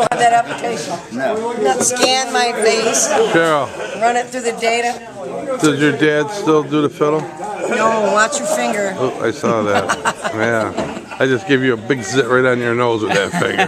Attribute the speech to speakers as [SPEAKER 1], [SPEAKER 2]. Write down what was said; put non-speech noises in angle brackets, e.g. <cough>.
[SPEAKER 1] don't have that application. Not scan my face,
[SPEAKER 2] Cheryl,
[SPEAKER 1] run it through the data.
[SPEAKER 2] does your dad still do the fiddle?
[SPEAKER 1] No, watch your finger.
[SPEAKER 2] Oh, I saw that. <laughs> Yeah. I just gave you a big zit right on your nose with that finger.